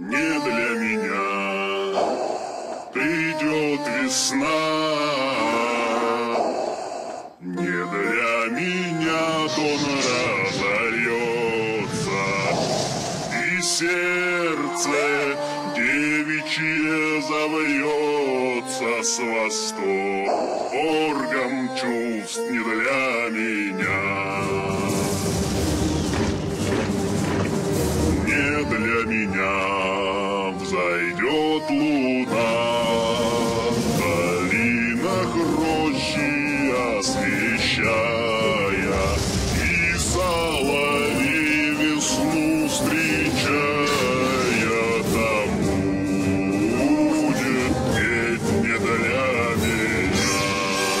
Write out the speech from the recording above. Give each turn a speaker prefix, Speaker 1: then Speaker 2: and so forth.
Speaker 1: не для меня. Придет весна, не для меня дон разорется, и сердце девичье завьется с восторгом чувств не для меня. Не для меня взойдет луна, в долинах рощи освещает.